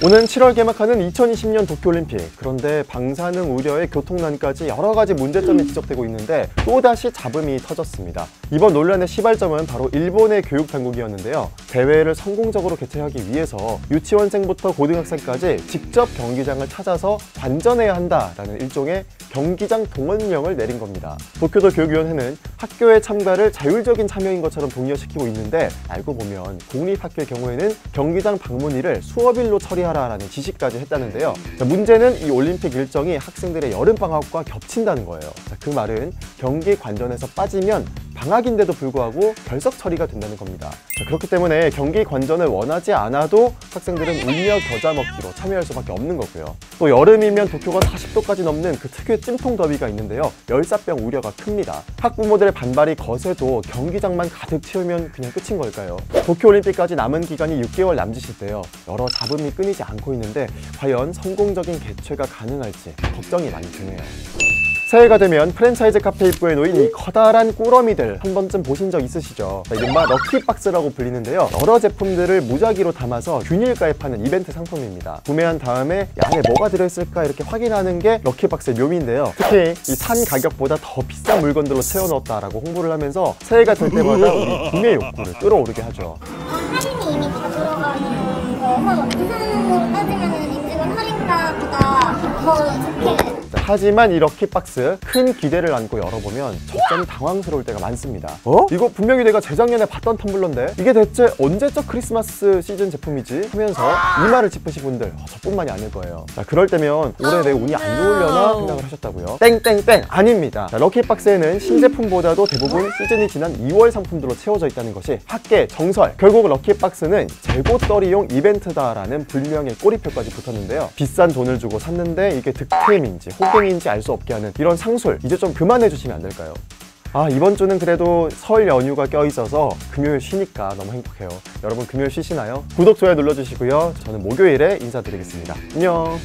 오는 7월 개막하는 2020년 도쿄올림픽 그런데 방사능 우려에 교통난까지 여러 가지 문제점이 지적되고 있는데 또다시 잡음이 터졌습니다. 이번 논란의 시발점은 바로 일본의 교육 당국이었는데요. 대회를 성공적으로 개최하기 위해서 유치원생부터 고등학생까지 직접 경기장을 찾아서 관전해야 한다라는 일종의 경기장 동원령을 내린 겁니다. 도쿄도 교육위원회는 학교의 참가를 자율적인 참여인 것처럼 독려시키고 있는데 알고 보면 공립학교의 경우에는 경기장 방문일을 수업일로 처리하 라라는 지시까지 했다는데요. 자, 문제는 이 올림픽 일정이 학생들의 여름방학과 겹친다는 거예요. 자, 그 말은 경기 관전에서 빠지면 방학인데도 불구하고 결석 처리가 된다는 겁니다. 자, 그렇기 때문에 경기 관전을 원하지 않아도 학생들은 울며 겨자 먹기로 참여할 수밖에 없는 거고요. 또 여름이면 도쿄가 40도까지 넘는 그 특유의 찜통 더위가 있는데요. 열사병 우려가 큽니다. 학부모들의 반발이 거세도 경기장만 가득 채우면 그냥 끝인 걸까요? 도쿄올림픽까지 남은 기간이 6개월 남짓인데요. 여러 잡음이 끊이지 않고 있는데 과연 성공적인 개최가 가능할지 걱정이 많이 드네요. 새해가 되면 프랜차이즈 카페 입구에 놓인 이 커다란 꾸러미들 한 번쯤 보신 적 있으시죠? 자, 이른바 럭키박스라고 불리는데요. 여러 제품들을 무작위로 담아서 균일가에 파는 이벤트 상품입니다. 구매한 다음에 이 안에 뭐가 들어있을까 이렇게 확인하는 게 럭키박스의 묘미인데요. 특히 이 산 가격보다 더 비싼 물건들로 채워넣었다라고 홍보를 하면서 새해가 될 때마다 우리 구매 욕구를 끌어오르게 하죠. 할인이 이미 다 들어가 있는 거여서 이상으로 따지면 이쪽은 할인가보다 더 좋게 자, 하지만 이 럭키박스 큰 기대를 안고 열어보면 적잖이 당황스러울 때가 많습니다. 어? 이거 분명히 내가 재작년에 봤던 텀블러인데 이게 대체 언제적 크리스마스 시즌 제품이지? 하면서 이 말을 짚으신 분들 어, 저뿐만이 아닐 거예요. 자, 그럴 때면 올해 내 운이 안 좋으려나 생각을 하셨다고요? 땡땡땡 아닙니다. 자, 럭키박스에는 신제품보다도 대부분 시즌이 지난 2월 상품들로 채워져 있다는 것이 학계 정설. 결국 럭키박스는 재고떨이용 이벤트다라는 불명의 꼬리표까지 붙었는데요. 비싼 돈을 주고 샀는데 이게 득템인지 호갱인지 알 수 없게 하는 이런 상술 이제 좀 그만해 주시면 안 될까요? 아 이번 주는 그래도 설 연휴가 껴있어서 금요일 쉬니까 너무 행복해요 여러분 금요일 쉬시나요? 구독, 좋아요 눌러주시고요 저는 목요일에 인사드리겠습니다 안녕